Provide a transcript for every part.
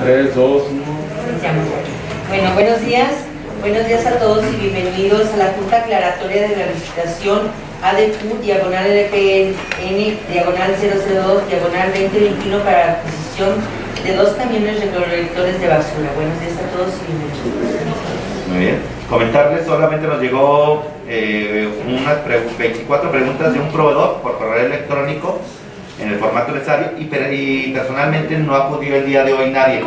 3, 2, 1. Bueno, buenos días. Buenos días a todos y bienvenidos a la Junta Aclaratoria de la Licitación ADQ, diagonal LPN, diagonal 002, diagonal 2021 para la adquisición de dos camiones recolectores de basura. Buenos días a todos y bienvenidos. Muy bien. Comentarles, solamente nos llegó eh, unas 24 preguntas de un proveedor por correo electrónico en el formato necesario y, y personalmente no acudió el día de hoy nadie.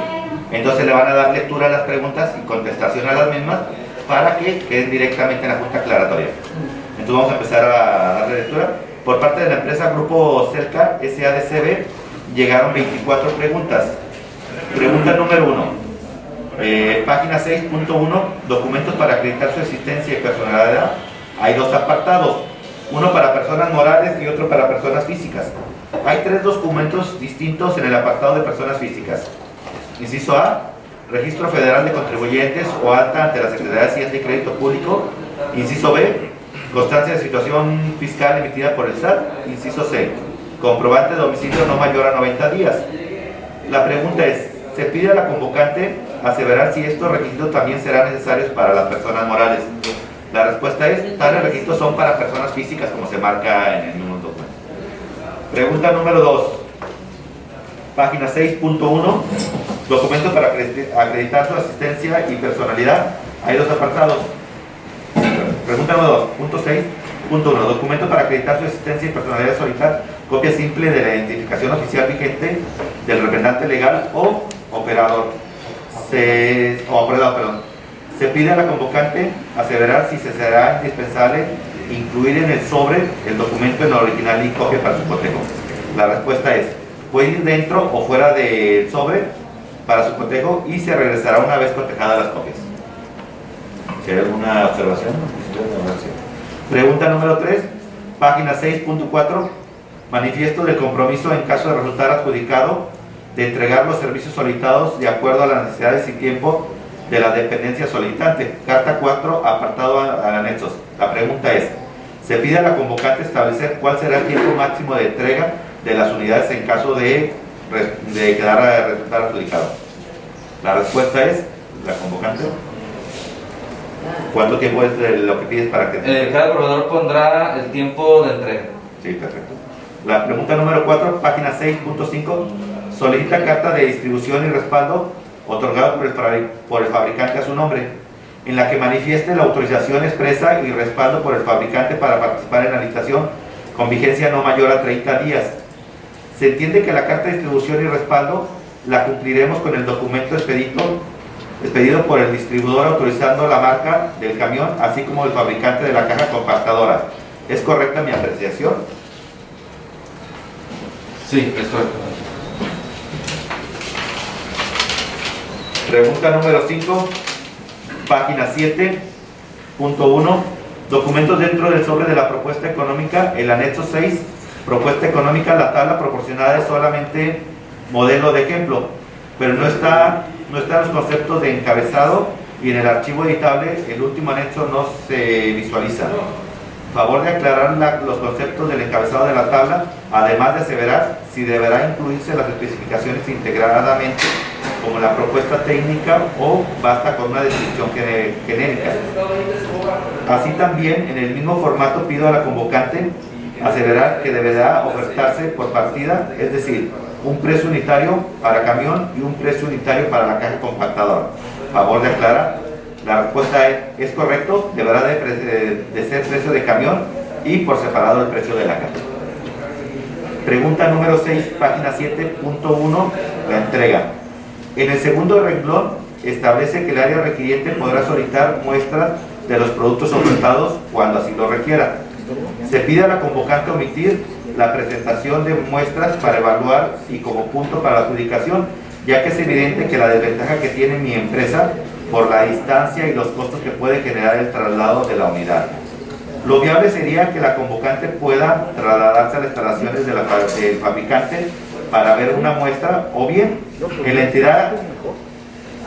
Entonces le van a dar lectura a las preguntas y contestación a las mismas para que queden directamente en la Junta Aclaratoria. Entonces vamos a empezar a darle lectura. Por parte de la empresa Grupo Celca SADCB llegaron 24 preguntas. Pregunta número 1. Eh, página 6.1, documentos para acreditar su existencia y personalidad. Hay dos apartados, uno para personas morales y otro para personas físicas. Hay tres documentos distintos en el apartado de personas físicas. Inciso A, Registro Federal de Contribuyentes o alta ante la Secretaría de Hacienda y Crédito Público. Inciso B, Constancia de situación fiscal emitida por el SAT. Inciso C, Comprobante de domicilio no mayor a 90 días. La pregunta es, ¿se pide a la convocante aseverar si estos requisitos también serán necesarios para las personas morales? La respuesta es, tales requisitos son para personas físicas como se marca en el documento. Pregunta número 2, página 6.1, documentos para acreditar su asistencia y personalidad. Hay dos apartados. Pregunta número 2, punto 6. Punto 1. Documento para acreditar su asistencia y personalidad solicitar copia simple de la identificación oficial vigente del representante legal o operador. Se, o. Se pide a la convocante aseverar si se será indispensable incluir en el sobre el documento en original y copia para su cotejo. La respuesta es, puede ir dentro o fuera del sobre para su cotejo y se regresará una vez cotejadas las copias. ¿Hay alguna observación? Pregunta número 3, página 6.4, manifiesto de compromiso en caso de resultar adjudicado de entregar los servicios solicitados de acuerdo a las necesidades y tiempo de la dependencia solicitante. Carta 4, apartado a, anexos. La pregunta es, ¿se pide a la convocante establecer cuál será el tiempo máximo de entrega de las unidades en caso de, de quedar a resultar adjudicado? La respuesta es, la convocante. ¿Cuánto tiempo es de lo que pides para que... Eh, cada proveedor pondrá el tiempo de entrega. Sí, perfecto. La pregunta número 4, página 6.5, solicita carta de distribución y respaldo otorgado por el, por el fabricante a su nombre, en la que manifieste la autorización expresa y respaldo por el fabricante para participar en la licitación con vigencia no mayor a 30 días. Se entiende que la carta de distribución y respaldo la cumpliremos con el documento expedito, expedido por el distribuidor autorizando la marca del camión, así como el fabricante de la caja compactadora. ¿Es correcta mi apreciación? Sí, es correcto. Pregunta número 5, página 7.1. Documentos dentro del sobre de la propuesta económica, el anexo 6, propuesta económica, la tabla proporcionada es solamente modelo de ejemplo, pero no está no están los conceptos de encabezado y en el archivo editable el último anexo no se visualiza. Favor de aclarar los conceptos del encabezado de la tabla, además de aseverar si deberá incluirse las especificaciones integradamente como la propuesta técnica o basta con una descripción genérica. Así también, en el mismo formato pido a la convocante aseverar que deberá ofertarse por partida, es decir, un precio unitario para camión y un precio unitario para la caja compactadora. Favor de aclarar. La respuesta es, es correcto, deberá de, de, ser precio de camión y por separado el precio de la caja. Pregunta número 6, página 7.1, la entrega. En el segundo renglón establece que el área requiriente podrá solicitar muestras de los productos ofertados cuando así lo requiera. Se pide a la convocante omitir la presentación de muestras para evaluar y como punto para la adjudicación, ya que es evidente que la desventaja que tiene mi empresa por la distancia y los costos que puede generar el traslado de la unidad. Lo viable sería que la convocante pueda trasladarse a las instalaciones de la, del fabricante para ver una muestra o bien en la entidad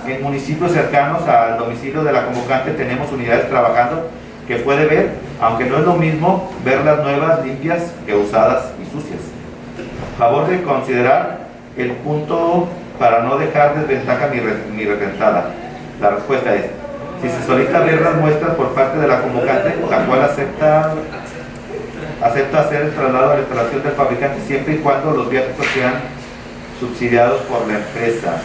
en municipios cercanos al domicilio de la convocante tenemos unidades trabajando que puede ver, aunque no es lo mismo ver las nuevas limpias que usadas y sucias. Favor de considerar el punto para no dejar desventaja mi, re- mi representada? La respuesta es, si se solicita abrir las muestras por parte de la convocante, la cual acepta, acepta hacer el traslado a la instalación del fabricante siempre y cuando los viáticos sean subsidiados por la empresa.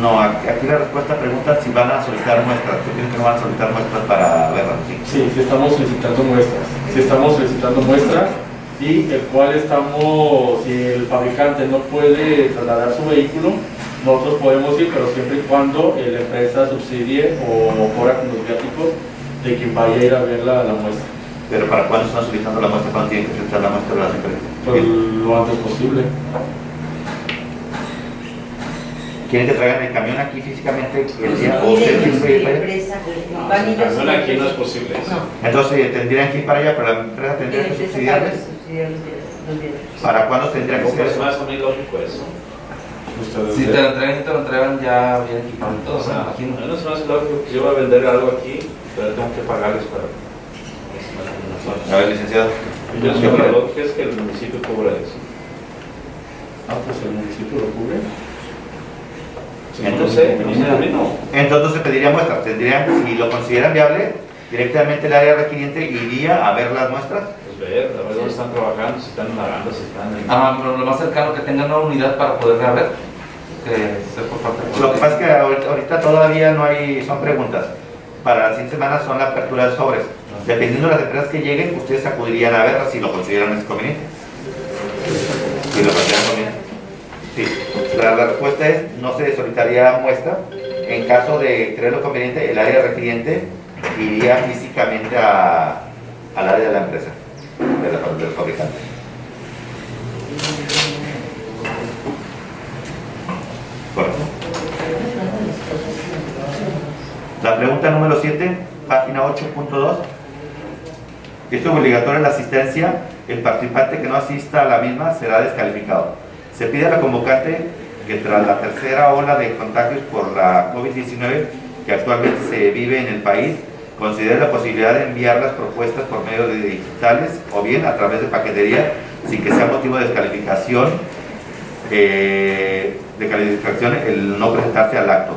No, aquí la respuesta pregunta si van a solicitar muestras. ¿Tú crees que no van a solicitar muestras para verlas? Sí. Sí, sí estamos solicitando muestras. Sí estamos solicitando muestras y el cual estamos, si el fabricante no puede trasladar su vehículo, nosotros podemos ir, pero siempre y cuando eh, la empresa subsidie o cobra con los viáticos de quien vaya a ir a ver la, la muestra, Pero ¿para cuándo están solicitando la muestra? ¿Cuándo tienen que solicitar la muestra de las empresas? pues, lo antes posible. ¿Quieren que traigan el camión aquí físicamente el día o ustedes la la aquí no es posible Entonces eh, tendrían que ir para allá, pero la empresa la tendría que subsidiarles. ¿Para cuándo tendría que ser es más o menos lógico eso. Si te lo entregan y te lo entregan ya bien equipado todo, O sea, imagino. a mí no es más lógico que yo voy a vender algo aquí, pero tengo que pagarles para... es más o menos lógico. A ver, licenciado. Yo la lógica es que el municipio cobra eso. Ah, pues el municipio lo cubre. No lo sé, no sé, a mí no. Entonces se pediría muestras. Tendrían, si lo consideran viable, directamente el área requiriente iría a ver las muestras. Pues ver, a ver dónde están trabajando, si están narrando, si están... en- Ah, pero lo más cercano que tengan una unidad para poder ver, que sea por parte de Lo que pasa es que ahorita ahorita todavía no hay, son preguntas. Para las 100 semanas son la apertura de sobres. Dependiendo de las empresas que lleguen, ustedes acudirían a verlas si lo consideran es conveniente. Si lo consideran conveniente. Sí. La, respuesta es, no se solicitaría muestra. En caso de creerlo conveniente, el área requiriente iría físicamente al área de la empresa, de la- del fabricante. Correcto. La pregunta número 7, página 8.2. Es obligatoria la asistencia. El participante que no asista a la misma será descalificado. Se pide a la convocante que tras la tercera ola de contagios por la COVID-19 que actualmente se vive en el país, considere la posibilidad de enviar las propuestas por medio de digitales o bien a través de paquetería sin que sea motivo de descalificación eh, de calificación el no presentarse al acto.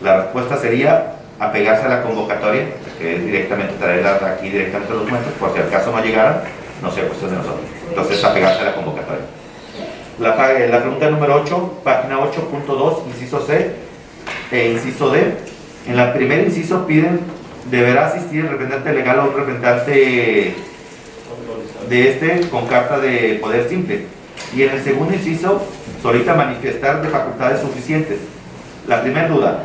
La respuesta sería apegarse a la convocatoria, que es directamente traerla aquí directamente los documentos, por si al caso no llegaran, no sea cuestión de nosotros. Entonces, apegarse a la convocatoria. La, eh, pregunta número 8, página 8.2, inciso C e inciso D. En la primer inciso piden, deberá asistir el representante legal o un representante de este con carta de poder simple. Y en el segundo inciso, solita manifestar de facultades suficientes. La primera duda,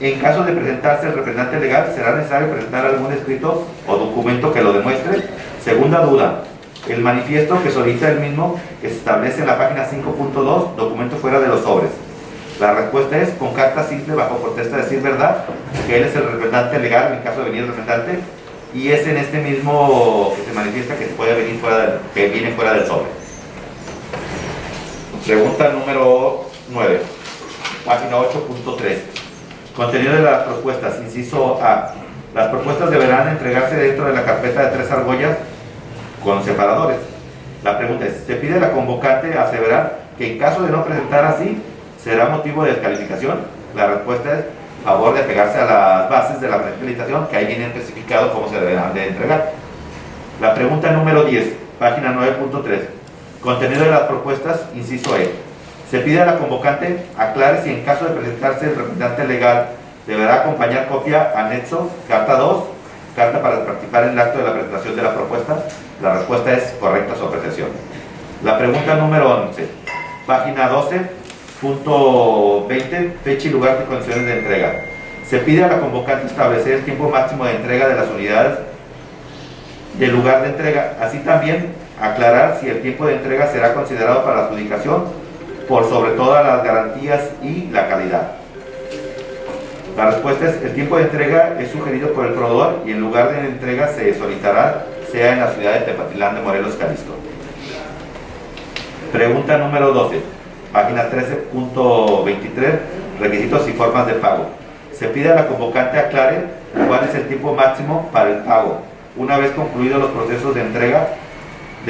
en caso de presentarse el representante legal, ¿será necesario presentar algún escrito o documento que lo demuestre? Segunda duda, el manifiesto que solicita el mismo que se establece en la página 5.2, documento fuera de los sobres. La respuesta es con carta simple bajo protesta de decir verdad, que él es el representante legal en caso de venir el representante, y es en este mismo que se manifiesta que puede venir fuera del, que viene fuera del sobre. Pregunta número 9, página 8.3. Contenido de las propuestas, inciso A. Las propuestas deberán entregarse dentro de la carpeta de tres argollas con separadores. La pregunta es, ¿se pide a la convocante aseverar que en caso de no presentar así, será motivo de descalificación? La respuesta es favor de pegarse a las bases de la presentación, que ahí viene especificado cómo se deberán de entregar. La pregunta número 10, página 9.3. Contenido de las propuestas, inciso E. Se pide a la convocante aclare si en caso de presentarse el representante legal deberá acompañar copia, anexo, carta 2, carta para participar en el acto de la presentación de la propuesta. La respuesta es correcta su apreciación. La pregunta número 11, página 12.20, fecha y lugar de condiciones de entrega. Se pide a la convocante establecer el tiempo máximo de entrega de las unidades del lugar de entrega, así también aclarar si el tiempo de entrega será considerado para la adjudicación por sobre todas las garantías y la calidad. La respuesta es, el tiempo de entrega es sugerido por el proveedor y el lugar de entrega se solicitará sea en la ciudad de Tepatilán de Morelos, Jalisco. Pregunta número 12, página 13.23, requisitos y formas de pago. Se pide a la convocante aclare cuál es el tiempo máximo para el pago. Una vez concluidos los procesos de entrega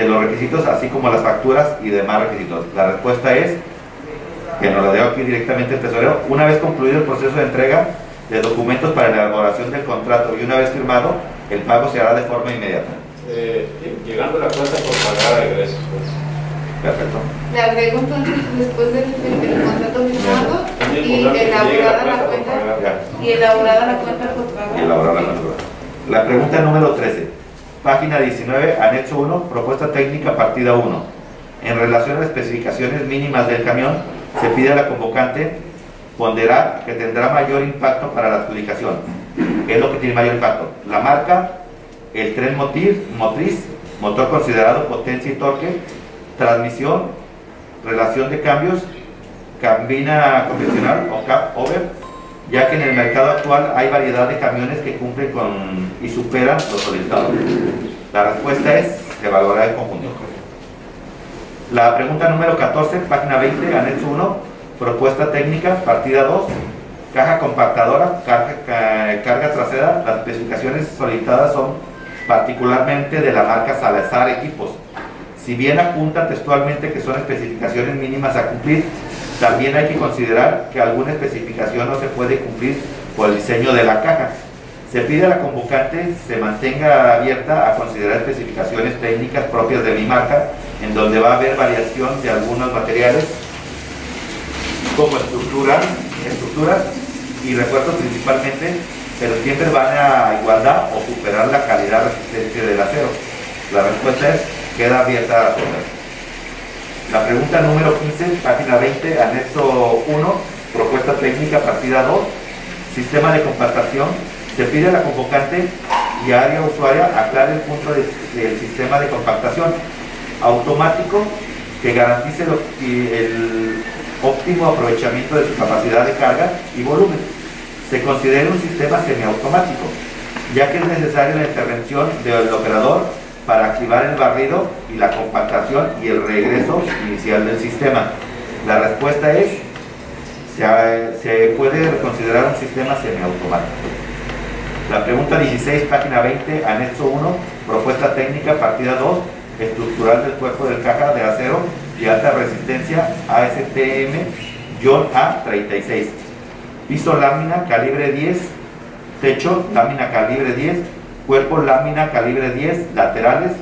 de los requisitos, así como las facturas y demás requisitos. La respuesta es, que nos la dio aquí directamente el tesorero, una vez concluido el proceso de entrega de documentos para la elaboración del contrato y una vez firmado, el pago se hará de forma inmediata. Eh, llegando a la cuenta por pagar a egresos, pues. Perfecto. Le agrego entonces después del, del- contrato firmado y elaborada la por cuenta pagar. Y elaborada la cuenta por factura. La pregunta número 13, página 19, anexo 1, propuesta técnica, partida 1. En relación a las especificaciones mínimas del camión, se pide a la convocante ponderar que tendrá mayor impacto para la adjudicación. ¿Qué es lo que tiene mayor impacto? La marca, el tren motriz, motriz motor considerado potencia y torque, transmisión, relación de cambios, cabina convencional o cap over, ya que en el mercado actual hay variedad de camiones que cumplen con y superan los solicitados. La respuesta es, se valorará el conjunto. La pregunta número 14, página 20, anexo 1, propuesta técnica, partida 2, caja compactadora, carga, ca- carga trasera, las especificaciones solicitadas son particularmente de la marca Salazar Equipos. Si bien apunta textualmente que son especificaciones mínimas a cumplir, también hay que considerar que alguna especificación no se puede cumplir por el diseño de la caja. Se pide a la convocante se mantenga abierta a considerar especificaciones técnicas propias de mi marca, en donde va a haber variación de algunos materiales como estructura, estructuras y refuerzos principalmente, pero siempre van a igualdad o superar la calidad resistencia del acero. La respuesta es, queda abierta a todas. La pregunta número 15, página 20, anexo 1, propuesta técnica, partida 2, sistema de compactación. Se pide a la convocante y área usuaria aclare el punto de- del sistema de compactación automático que garantice el, el óptimo aprovechamiento de su capacidad de carga y volumen. Se considera un sistema semiautomático, ya que es necesaria la intervención del operador para activar el barrido y la compactación y el regreso inicial del sistema. La respuesta es, se, puede considerar un sistema semiautomático. La pregunta 16, página 20, anexo 1, propuesta técnica, partida 2, estructural del cuerpo del caja de acero de alta resistencia ASTM-A36. Piso lámina calibre 10, techo lámina calibre 10, cuerpo lámina calibre 10, laterales,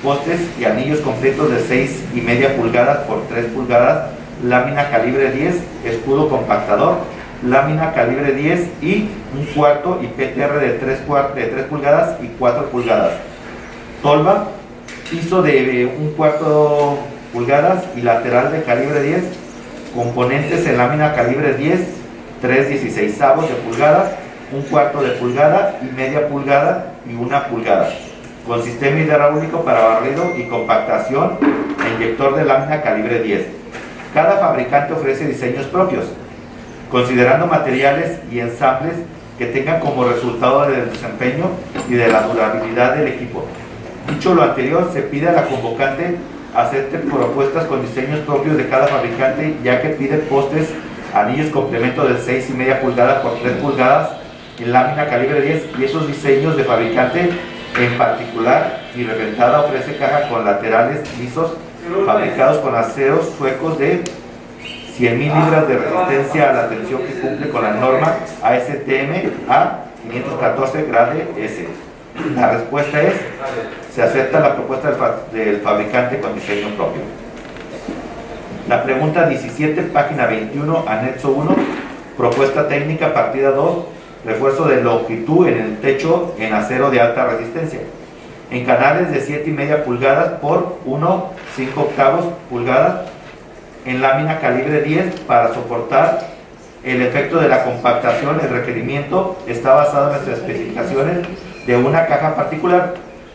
postes y anillos completos de 6 y media pulgadas por 3 pulgadas, lámina calibre 10, escudo compactador, lámina calibre 10 y un cuarto y PTR de 3, de 3 pulgadas y 4 pulgadas. Tolva, piso de un cuarto pulgadas y lateral de calibre 10, componentes en lámina calibre 10, 3 16 de pulgada, un cuarto de pulgada y media pulgada y una pulgada, con sistema hidráulico para barrido y compactación e inyector de lámina calibre 10. Cada fabricante ofrece diseños propios, considerando materiales y ensambles que tengan como resultado del desempeño y de la durabilidad del equipo. Dicho lo anterior, se pide a la convocante acepte propuestas con diseños propios de cada fabricante, ya que pide postes, anillos complemento de 6 y media pulgadas por 3 pulgadas lámina calibre 10 y esos diseños de fabricante en particular y reventada ofrece caja con laterales lisos fabricados con aceros suecos de 100.000 libras de resistencia a la tensión que cumple con la norma ASTM A514 grade S. La respuesta es, se acepta la propuesta del fabricante con diseño propio. La pregunta 17, página 21, anexo 1, propuesta técnica, partida 2, refuerzo de longitud en el techo en acero de alta resistencia. En canales de 7 y media pulgadas por 1, 5 octavos pulgadas en lámina calibre 10 para soportar el efecto de la compactación. El requerimiento está basado en las especificaciones de una caja particular.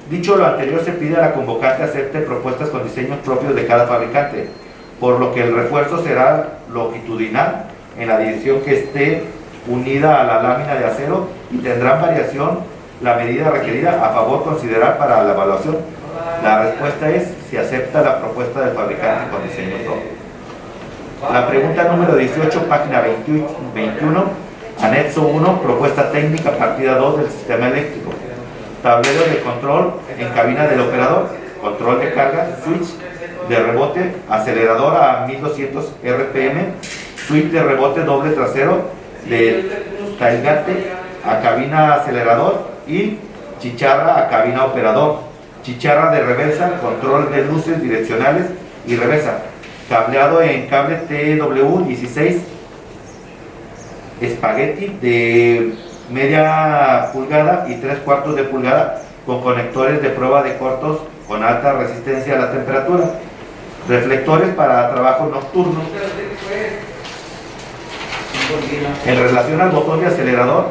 Dicho lo anterior, se pide a la convocante acepte propuestas con diseños propios de cada fabricante, por lo que el refuerzo será longitudinal en la dirección que esté unida a la lámina de acero y tendrán variación la medida requerida a favor considerar para la evaluación. La respuesta es si acepta la propuesta del fabricante con diseño propio. La pregunta número 18, página 21, 21, anexo 1, propuesta técnica, partida 2 del sistema eléctrico. Tablero de control en cabina del operador, control de carga, switch de rebote, acelerador a 1200 RPM, switch de rebote doble trasero de tailgate a cabina acelerador y chicharra a cabina operador, chicharra de reversa, control de luces direccionales y reversa, cableado en cable TW16, espagueti de media pulgada y tres cuartos de pulgada con conectores de prueba de cortos con alta resistencia a la temperatura, reflectores para trabajo nocturno. En relación al botón de acelerador,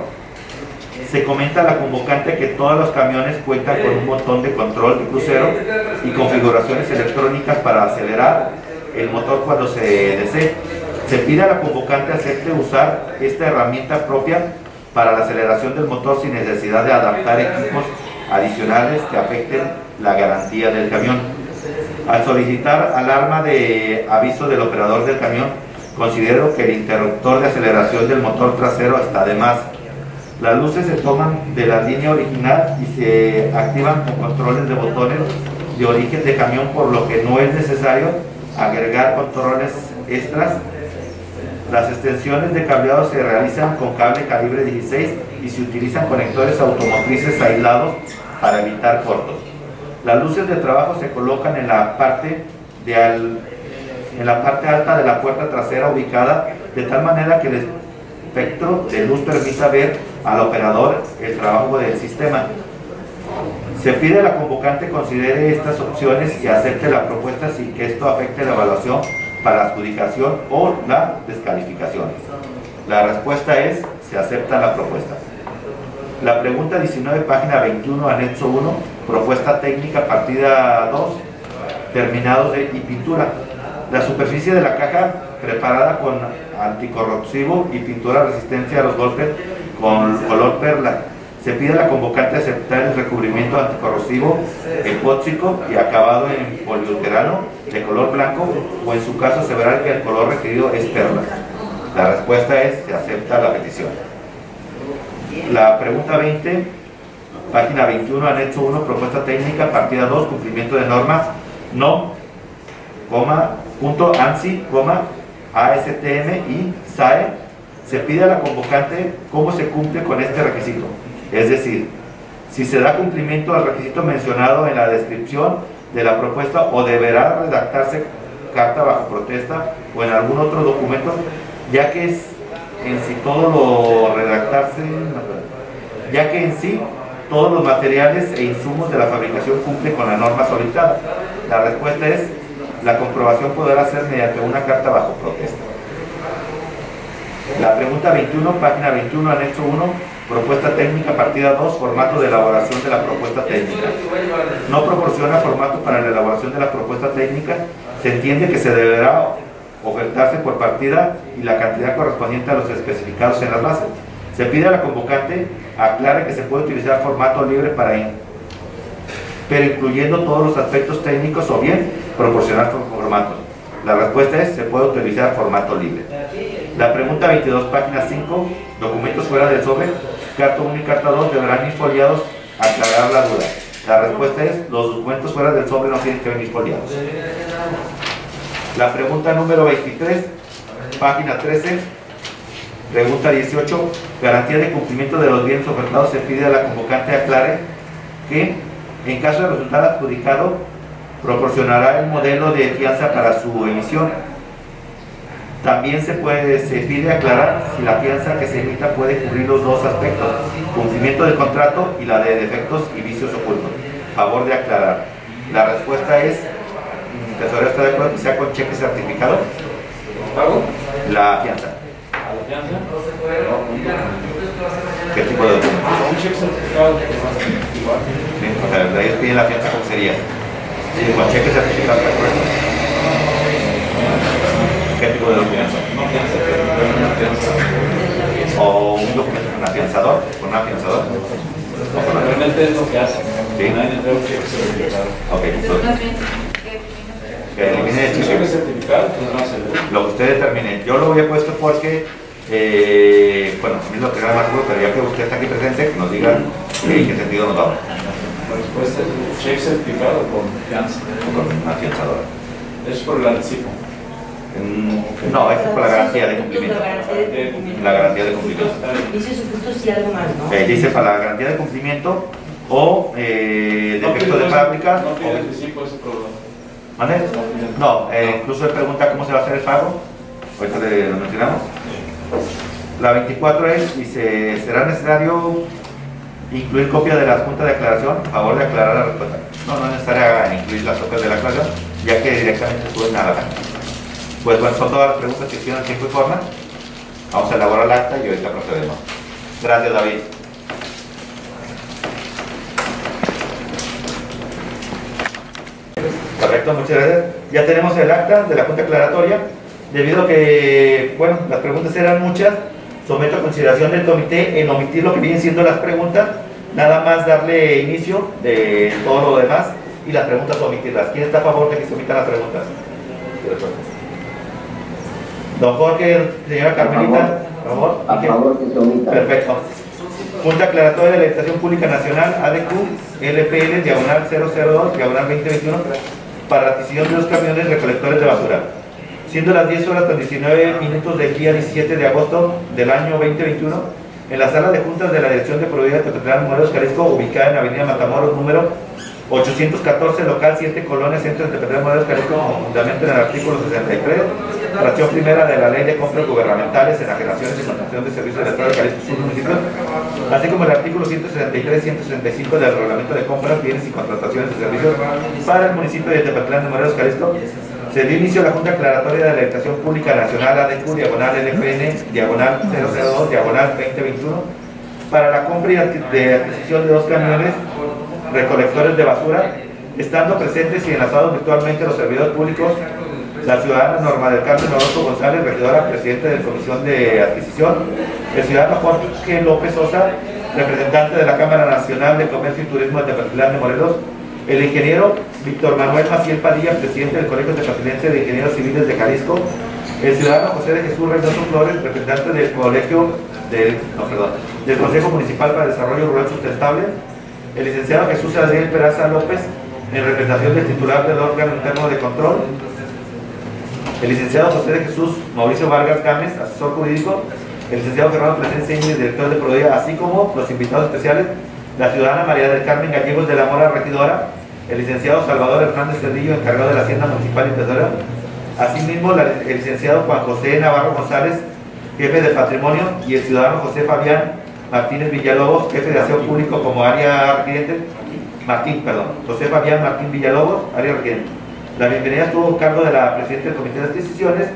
se comenta a la convocante que todos los camiones cuentan con un botón de control de crucero y configuraciones electrónicas para acelerar el motor cuando se desee. Se pide a la convocante acepte usar esta herramienta propia para la aceleración del motor sin necesidad de adaptar equipos adicionales que afecten la garantía del camión. Al solicitar alarma de aviso del operador del camión, considero que el interruptor de aceleración del motor trasero está de más. Las luces se toman de la línea original y se activan con controles de botones de origen de camión, por lo que no es necesario agregar controles extras. Las extensiones de cableado se realizan con cable calibre 16 y se utilizan conectores automotrices aislados para evitar cortos. Las luces de trabajo se colocan en la parte de al- en la parte alta de la puerta trasera ubicada de tal manera que el espectro de luz permita ver al operador el trabajo del sistema. Se pide a la convocante considere estas opciones y acepte la propuesta sin que esto afecte la evaluación para adjudicación o la descalificación. La respuesta es, se acepta la propuesta. La pregunta 19, página 21, anexo 1, propuesta técnica, partida 2, terminados de, y pintura. La superficie de la caja preparada con anticorrosivo y pintura resistencia a los golpes con color perla. Se pide a la convocante aceptar el recubrimiento anticorrosivo epóxico y acabado en poliuterano de color blanco o en su caso se verá que el color requerido es perla. La respuesta es se acepta la petición. La pregunta 20, página 21, anexo 1, propuesta técnica, partida 2, cumplimiento de normas, no, coma, punto, ANSI, coma, ASTM y SAE, se pide a la convocante cómo se cumple con este requisito. Es decir, si se da cumplimiento al requisito mencionado en la descripción de la propuesta o deberá redactarse carta bajo protesta o en algún otro documento, ya que es en sí todo lo redactarse, ya que en sí todos los materiales e insumos de la fabricación cumplen con la norma solicitada. La respuesta es, la comprobación podrá hacer mediante una carta bajo protesta. La pregunta 21, página 21, anexo 1, propuesta técnica, partida 2, formato de elaboración de la propuesta técnica. No proporciona formato para la elaboración de la propuesta técnica, se entiende que se deberá ofertarse por partida y la cantidad correspondiente a los especificados en las bases. Se pide a la convocante aclare que se puede utilizar formato libre para in- pero incluyendo todos los aspectos técnicos o bien proporcionar for- formatos. La respuesta es se puede utilizar formato libre. La pregunta 22, página 5, documentos fuera del sobre, carta 1 y carta 2 deberán ir foliados a aclarar la duda. La respuesta es los documentos fuera del sobre no tienen que venir foliados. La pregunta número 23, página 13, pregunta 18, garantía de cumplimiento de los bienes ofertados se pide a la convocante aclare que en caso de resultar adjudicado proporcionará el modelo de fianza para su emisión. También se, puede, se pide aclarar si la fianza que se emita puede cubrir los dos aspectos, cumplimiento del contrato y la de defectos y vicios ocultos. Favor de aclarar. La respuesta es, mm, tesorero está de acuerdo que sea con cheque certificado, ¿Pago? la fianza. ¿A la fianza? ¿Qué tipo de documento? Un cheque certificado. Sí, o sea, ellos piden la fianza, ¿cómo sería? Sí, con cheque certificado, ¿de acuerdo? ¿Qué tipo de documento? O un documento con afianzador, con un afianzador. Realmente es lo que hacen. Sí. Nadie entrega un cheque certificado. Ok, que- elimine el cheque certificado, pues hace Lo que usted determine. Yo lo había puesto porque, eh, bueno, a mí lo que era más seguro, pero ya que usted está aquí presente, que nos diga en qué sentido nos vamos. La respuesta es cheque certificado con afianzadora. Es por el anticipo. No, es por la garantía de cumplimiento. La garantía de cumplimiento. La garantía de cumplimiento. Dice su punto sí algo más, ¿no? Eh, dice para la garantía de cumplimiento o eh, defecto de fábrica. No o- anticipo ese problema. ¿Mande? No, eh, incluso él pregunta cómo se va a hacer el pago. Ahorita le lo mencionamos. La 24 es, dice, ¿será necesario incluir copia de la junta de aclaración? A favor de aclarar la respuesta. No, no es necesario incluir las copias de la aclaración, ya que directamente suben a la. Pues bueno, son todas las preguntas que hicieron en tiempo y forma. Vamos a elaborar el acta y ahorita procedemos. Gracias, David. Correcto, muchas gracias. Ya tenemos el acta de la Junta Aclaratoria. Debido a que, bueno, las preguntas eran muchas, someto a consideración del comité en omitir lo que vienen siendo las preguntas, nada más darle inicio de todo lo demás y las preguntas omitirlas. ¿Quién está a favor de que se omitan las preguntas? Don Jorge, señora Carmelita, por favor. A favor que se omita. Perfecto. Junta Aclaratoria de la Legislación Pública Nacional, ADQ, LPL, diagonal 002, diagonal 2021, para la adquisición de dos camiones recolectores de basura. Siendo las 10 horas con 19 minutos del día 17 de agosto del año 2021, en la sala de juntas de la Dirección de Proveeduría de Tepetlán, Morelos, Jalisco, ubicada en Avenida Matamoros, número 814, local 7, Colonia Centro de Tepetlán, Morelos, Jalisco, fundamento en el artículo 63, fracción primera de la Ley de Compras Gubernamentales, Enajenaciones y Contratación de Servicios del Estado de Jalisco, sus municipios, así como el artículo 163 165 del Reglamento de Compras, Bienes y Contrataciones de Servicios para el municipio de Tepetlán de Morelos, Jalisco, se dio inicio a la Junta Aclaratoria de la Educación Pública Nacional ADQ, diagonal LPN, diagonal 002, diagonal 2021, para la compra y de adquisición de dos camiones recolectores de basura, estando presentes y enlazados virtualmente los servidores públicos, la ciudadana Norma del Carmen Orozco González, regidora, presidente de la Comisión de Adquisición, el ciudadano Jorge López Sosa, representante de la Cámara Nacional de Comercio y Turismo de Tepatitlán de Morelos, el ingeniero Víctor Manuel Maciel Padilla, presidente del Colegio Tepatilense de Ingenieros Civiles de Jalisco, el ciudadano José de Jesús Reynoso Flores, representante del Colegio del, no, del Consejo Municipal para Desarrollo Rural Sustentable, el licenciado Jesús Adriel Peraza López, en representación del titular del órgano interno de control, el licenciado José de Jesús Mauricio Vargas Gámez, asesor jurídico, el licenciado Plasencia Íñiguez, director de Proveeduría, así como los invitados especiales, la ciudadana María del Carmen Gallegos de la Mora, regidora, el licenciado Salvador Hernández Cedillo, encargado de la Hacienda Municipal y Tesorero, asimismo la- el licenciado Juan José Navarro González, jefe de patrimonio, y el ciudadano José Fabián Martínez Villalobos, jefe de aseo público como área requiriente, Martín, perdón, José Fabián Martín Villalobos, área requiriente. La bienvenida estuvo a cargo de la presidenta del Comité de Adquisiciones,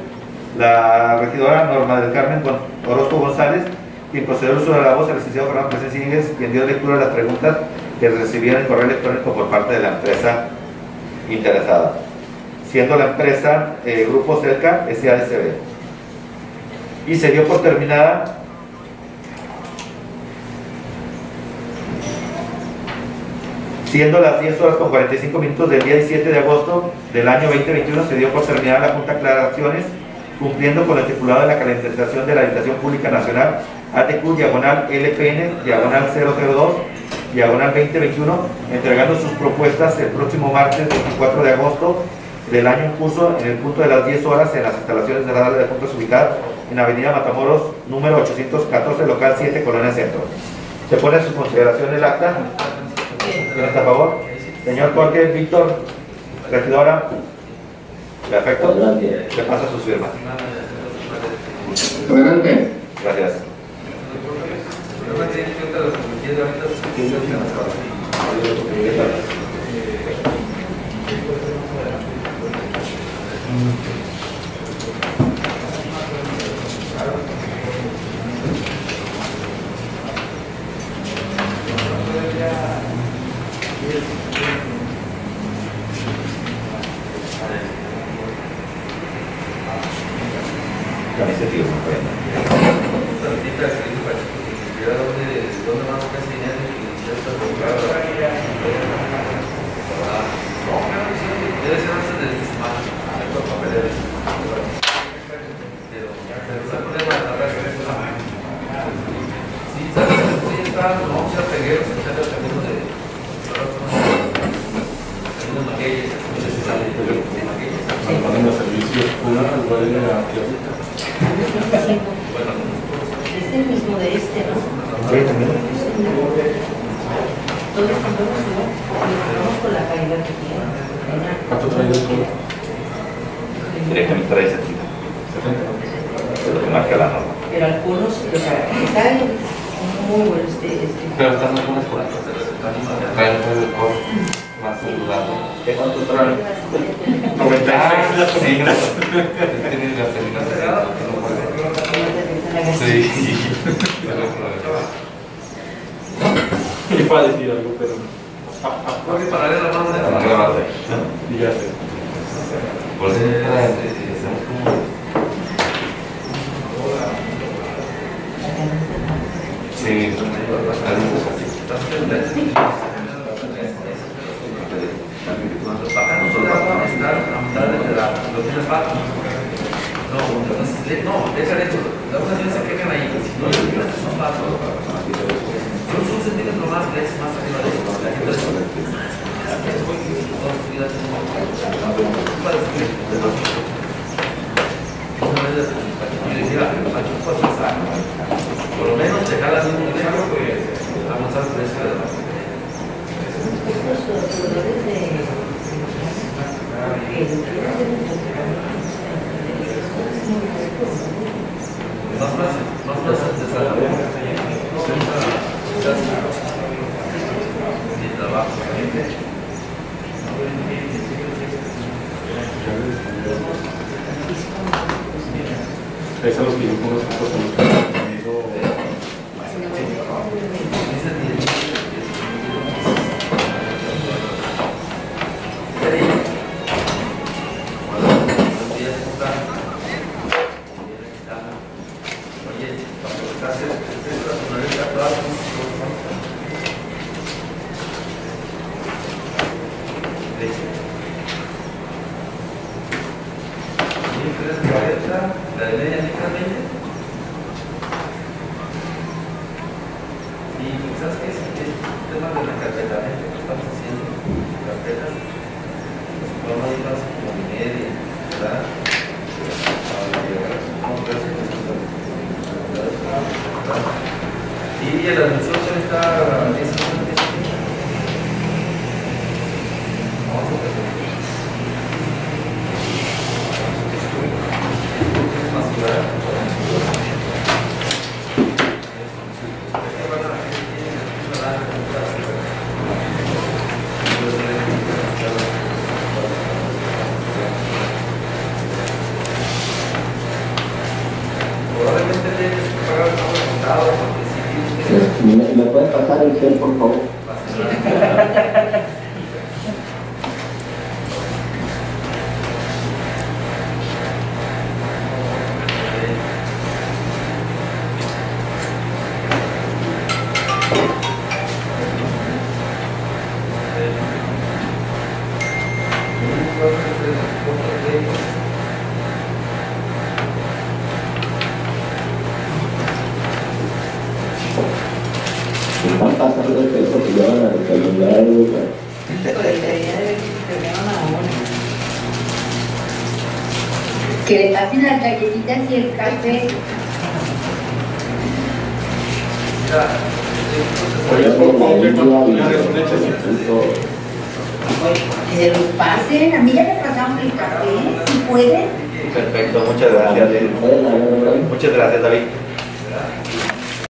la regidora Norma del Carmen Orozco González, quien procedió al uso de la voz, el licenciado Fernando Íñiguez, quien dio lectura a las preguntas que recibieron en correo electrónico por parte de la empresa interesada, siendo la empresa eh, Grupo Cerca SASB. Y se dio por terminada Siendo las 10 horas con 45 minutos del día 17 de agosto del año 2021, se dio por terminada la Junta de Aclaraciones, cumpliendo con lo estipulado en la calendarización de la Habitación Pública Nacional, ATQ, diagonal LPN, diagonal 002, diagonal 2021, entregando sus propuestas el próximo martes 24 de agosto del año en curso, en el punto de las 10 horas, en las instalaciones de la sala de juntas ubicadas en Avenida Matamoros, número 814, local 7, Colonia Centro. Se pone a su consideración el acta. ¿Quién está a favor? Señor Jorge Víctor, regidora. Perfecto. Le pasa sus firmas. Adelante. Gracias. No me de. Gracias ver a dónde, dónde van a sacar ese dinero y iniciar esta temporada. Debe ser antes del fiscal, los papeles. Pero, pero el problema de la verdad Sí, sabes que hoy está, nos vamos a pegueros, echar el camino de. Camino Maquelles, entonces se sale. Maquelles. Salvando servicios, una, al cual era la tierra mismo de este, ¿no? Sí, también. Todos compramos igual. Compramos con la calidad que tiene. ¿Cuánto trae el color? Directamente trae 70. 70. Es lo que marca la norma. Pero algunos, o sea, está muy bueno este. este. Pero están algunas por ahí. Traen el color más saludable. ¿Cuánto trae? Ah, sí, no. Tiene gasolina. Sí. Iba a decir algo, pero Porque para leer la mano de Para grabarte. dígase. Por eso traen, eh, hacemos como. Sí, a estar a mitad de la lo No, entonces, no, deja eso. Las se quejan ahí. No, son bajos. Son un más, más arriba de. La por lo menos dejar así un dejo pues avanzar por ese lado. Más fácil, más fácil de sacar. Mi trabajo. Ahí están los que yo conozco, pues, los que han tenido La galletitas y el café. Oye, por favor, que se los pasen. A mí ya me pasaron el café. Si pueden. Perfecto, muchas gracias. Muchas gracias, David.